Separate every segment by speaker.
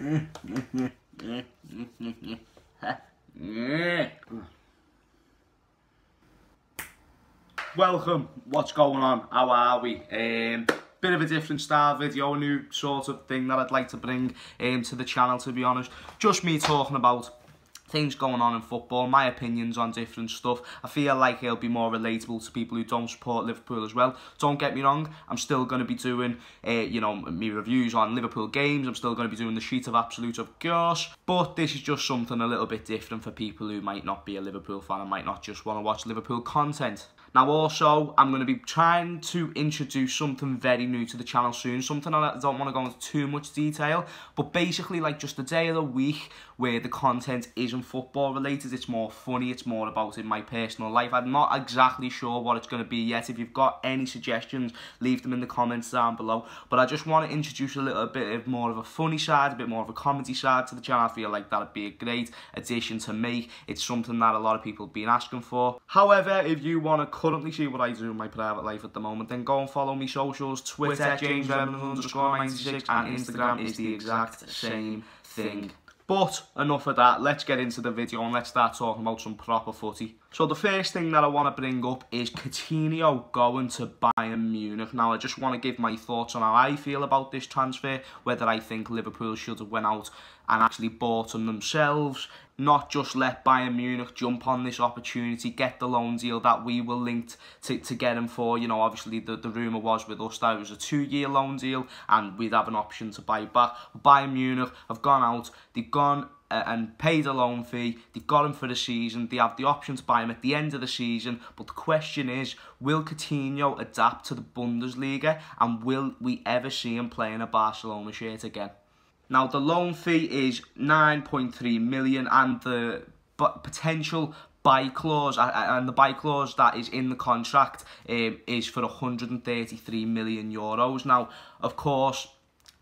Speaker 1: Welcome, what's going on, how are we? Um, bit of a different style video, a new sort of thing that I'd like to bring um, to the channel to be honest. Just me talking about things going on in football, my opinions on different stuff. I feel like it'll be more relatable to people who don't support Liverpool as well. Don't get me wrong, I'm still going to be doing, uh, you know, me reviews on Liverpool games. I'm still going to be doing the sheet of absolute, of course. But this is just something a little bit different for people who might not be a Liverpool fan and might not just want to watch Liverpool content. Now also, I'm going to be trying to introduce something very new to the channel soon, something I don't want to go into too much detail, but basically like just a day of the week where the content isn't football related, it's more funny, it's more about in my personal life. I'm not exactly sure what it's going to be yet. If you've got any suggestions, leave them in the comments down below. But I just want to introduce a little bit of more of a funny side, a bit more of a comedy side to the channel. I feel like that'd be a great addition to make. It's something that a lot of people have been asking for. However, if you want to currently see what I do in my private life at the moment, then go and follow me socials. Twitter, James Redmond underscore 96, and Instagram is the exact same thing. But enough of that, let's get into the video and let's start talking about some proper footy. So the first thing that I want to bring up is Coutinho going to Bayern Munich. Now I just want to give my thoughts on how I feel about this transfer, whether I think Liverpool should have went out and actually bought him themselves, not just let Bayern Munich jump on this opportunity, get the loan deal that we were linked to, to get him for. You know, obviously the, the rumour was with us that it was a two-year loan deal and we'd have an option to buy back. Bayern Munich have gone out, they've gone uh, and paid a loan fee. They've got him for the season. They have the option to buy him at the end of the season. But the question is, will Coutinho adapt to the Bundesliga and will we ever see him playing a Barcelona shirt again? Now, the loan fee is 9.3 million and the potential buy clause and the buy clause that is in the contract um, is for 133 million euros. Now, of course,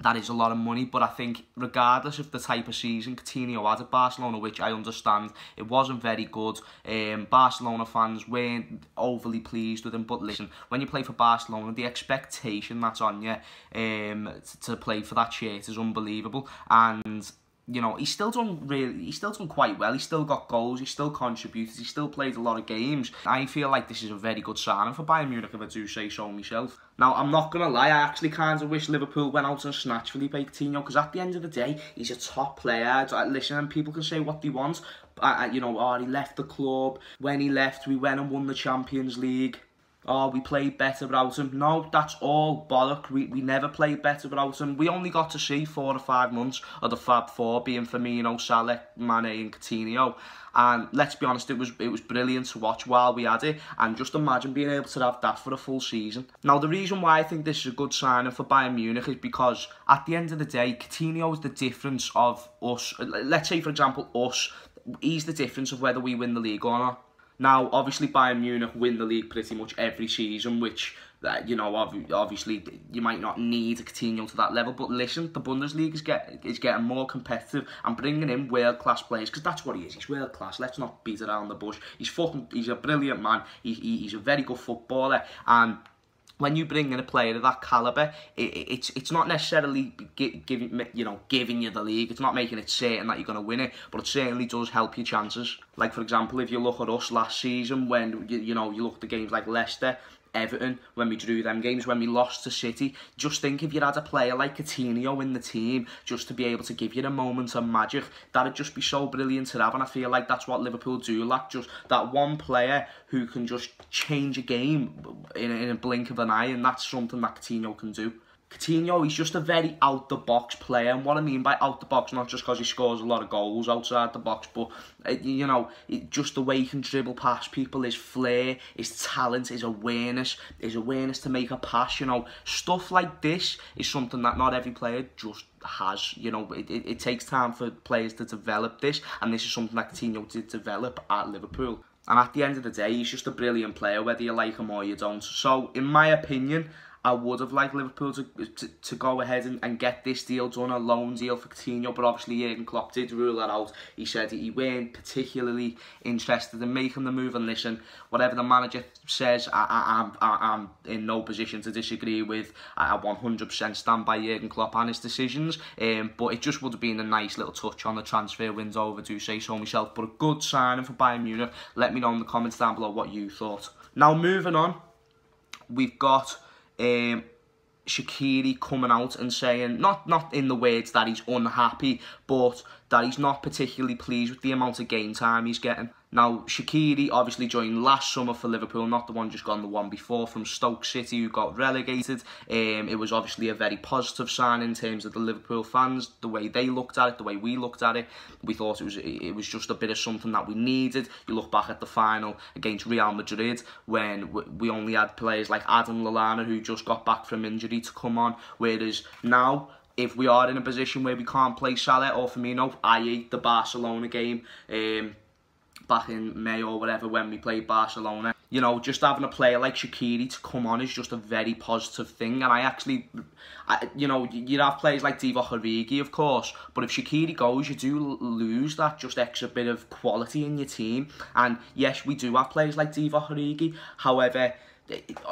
Speaker 1: that is a lot of money, but I think regardless of the type of season Coutinho had at Barcelona, which I understand it wasn't very good, um, Barcelona fans weren't overly pleased with him, but listen, when you play for Barcelona, the expectation that's on you um, to play for that shirt is unbelievable, and you know, he's still done really, he's still done quite well. He's still got goals, he's still contributed, he's still played a lot of games. I feel like this is a very good signing for Bayern Munich if I do say so myself. Now, I'm not going to lie, I actually kind of wish Liverpool went out and snatched Philippe Coutinho because at the end of the day, he's a top player. Listen, and people can say what they want. But, uh, you know, oh, he left the club. When he left, we went and won the Champions League oh, we played better without him. No, that's all bollock. We, we never played better without him. We only got to see four or five months of the Fab Four being Firmino, Salah, Mane and Coutinho. And let's be honest, it was it was brilliant to watch while we had it. And just imagine being able to have that for a full season. Now, the reason why I think this is a good signing for Bayern Munich is because at the end of the day, Coutinho is the difference of us. Let's say, for example, us. He's the difference of whether we win the league or not. Now, obviously, Bayern Munich win the league pretty much every season, which, uh, you know, obviously, you might not need Coutinho to that level. But listen, the Bundesliga is, get, is getting more competitive and bringing in world-class players, because that's what he is. He's world-class. Let's not beat around the bush. He's fucking, he's a brilliant man. He, he, he's a very good footballer. And when you bring in a player of that caliber, it, it's it's not necessarily giving you know giving you the league. It's not making it certain that you're going to win it, but it certainly does help your chances. Like for example, if you look at us last season, when you, you know you look at the games like Leicester, Everton when we drew them games, when we lost to City. Just think if you had a player like Coutinho in the team, just to be able to give you a moment of magic, that'd just be so brilliant to have. And I feel like that's what Liverpool do lack, just that one player who can just change a game in, in a blink of an eye, and that's something that Coutinho can do. Coutinho, he's just a very out-the-box player. And what I mean by out-the-box, not just because he scores a lot of goals outside the box, but, uh, you know, just the way he can dribble past people, his flair, his talent, his awareness, his awareness to make a pass, you know. Stuff like this is something that not every player just has. You know, it, it, it takes time for players to develop this, and this is something that Coutinho did develop at Liverpool. And at the end of the day, he's just a brilliant player, whether you like him or you don't. So, in my opinion, I would have liked Liverpool to, to, to go ahead and, and get this deal done, a loan deal for Coutinho, but obviously Jurgen Klopp did rule that out. He said he weren't particularly interested in making the move, and listen, whatever the manager says, I, I, I'm, I, I'm in no position to disagree with. I 100% stand by Jurgen Klopp and his decisions, um, but it just would have been a nice little touch on the transfer window, over do say so myself, but a good signing for Bayern Munich. Let me know in the comments down below what you thought. Now, moving on, we've got um, Shaqiri coming out and saying, not, not in the words that he's unhappy, but that he's not particularly pleased with the amount of game time he's getting. Now, Shaqiri obviously joined last summer for Liverpool, not the one just gone, the one before from Stoke City who got relegated. Um, it was obviously a very positive sign in terms of the Liverpool fans, the way they looked at it, the way we looked at it. We thought it was it was just a bit of something that we needed. You look back at the final against Real Madrid when we only had players like Adam Lallana who just got back from injury to come on, whereas now if we are in a position where we can't play Salah or Firmino, i.e. the Barcelona game, um, back in May or whatever when we played Barcelona. You know, just having a player like Shaqiri to come on is just a very positive thing. And I actually, I, you know, you'd have players like Divock Origi, of course, but if Shaqiri goes, you do lose that just extra bit of quality in your team. And yes, we do have players like Divock Origi. However,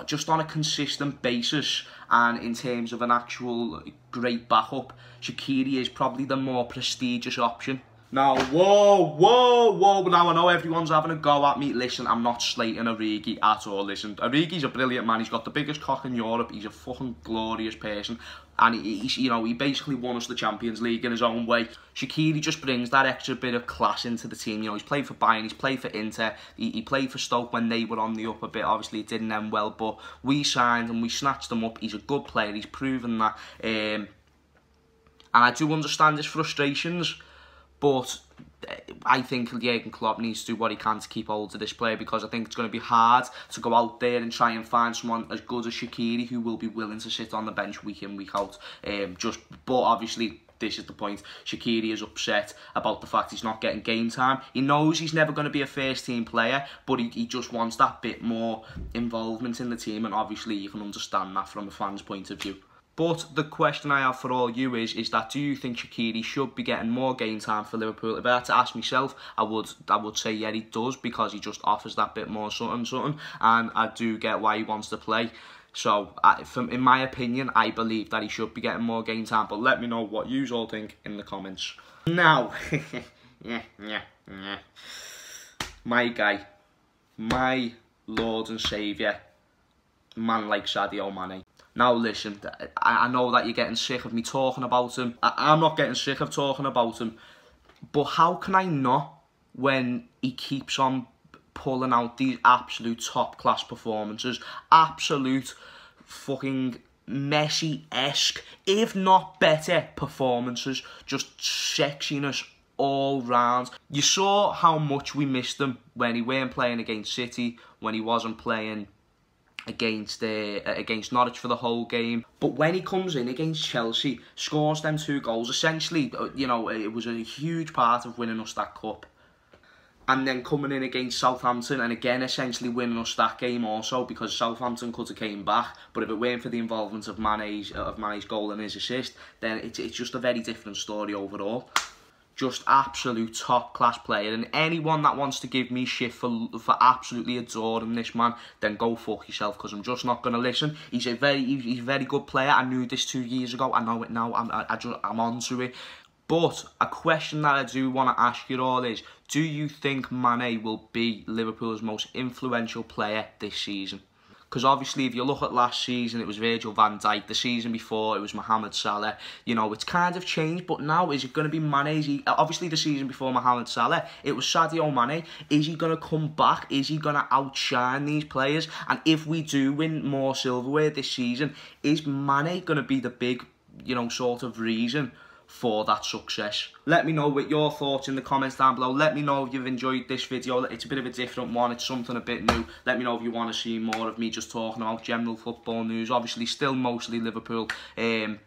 Speaker 1: just on a consistent basis and in terms of an actual great backup, Shaqiri is probably the more prestigious option. Now, whoa, whoa, whoa. Now, I know everyone's having a go at me. Listen, I'm not slating Origi at all. Listen, Origi's a brilliant man. He's got the biggest cock in Europe. He's a fucking glorious person. And, he's, you know, he basically won us the Champions League in his own way. Shaqiri just brings that extra bit of class into the team. You know, he's played for Bayern, he's played for Inter. He, he played for Stoke when they were on the up a bit. Obviously, it didn't end well, but we signed and we snatched him up. He's a good player. He's proven that. Um, and I do understand his frustrations but eh, I think Jurgen Klopp needs to do what he can to keep hold of this player because I think it's going to be hard to go out there and try and find someone as good as Shaqiri who will be willing to sit on the bench week in, week out. Um, just, but obviously this is the point. Shaqiri is upset about the fact he's not getting game time. He knows he's never going to be a first team player, but he, he just wants that bit more involvement in the team, and obviously you can understand that from a fan's point of view. But the question I have for all you is, is that do you think Shaqiri should be getting more game time for Liverpool? If I had to ask myself, I would I would say yeah he does because he just offers that bit more something something and I do get why he wants to play. So, I, from, in my opinion, I believe that he should be getting more game time. But let me know what you all think in the comments. Now, yeah, yeah, yeah. my guy, my Lord and Saviour, man like Sadio Mane. Now listen, I, know that you're getting sick of me talking about him. I, I'm not getting sick of talking about him. But how can I not when he keeps on pulling out these absolute top class performances? Absolute fucking Messi-esque, if not better performances. Just sexiness all round. You saw how much we missed him when he weren't playing against City, when he wasn't playing against uh, against Norwich for the whole game. But when he comes in against Chelsea, scores them two goals, essentially, uh, you know, it was a huge part of winning us that cup. And then coming in against Southampton and again essentially winning us that game also because Southampton could have came back. But if it weren't for the involvement of Mane's, of Mane's goal and his assist, then it's, it's just a very different story overall just absolute top class player. And anyone that wants to give me shit for for absolutely adoring this man then go fuck yourself because I'm just not going to listen. He's a very he's a very good player. I knew this two years ago. I know it now. I'm, I, I just, I'm onto it. But a question that I do want to ask you all is do you think Mane will be Liverpool's most influential player this season because obviously if you look at last season it was Virgil van Dijk. The season before it was Mohamed Salah. You know it's kind of changed but now is it going to be Mane? He, obviously the season before Mohamed Salah it was Sadio Mane. Is he going to come back? Is he going to outshine these players? And if we do win more silverware this season is Mane going to be the big you know sort of reason for that success. Let me know what your thoughts in the comments down below. Let me know if you've enjoyed this video. It's a bit of a different one. It's something a bit new. Let me know if you want to see more of me just talking about general football news. Obviously, still mostly Liverpool. Um,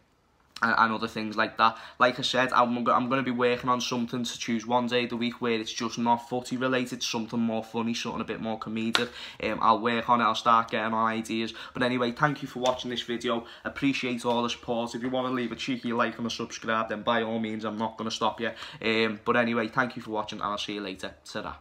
Speaker 1: and, and other things like that. Like I said, I'm, I'm going to be working on something to choose one day of the week where it's just not footy related, something more funny, something a bit more comedic. Um, I'll work on it, I'll start getting on ideas. But anyway, thank you for watching this video. Appreciate all the support. If you want to leave a cheeky like and a subscribe, then by all means, I'm not going to stop you. Um, but anyway, thank you for watching and I'll see you later. ta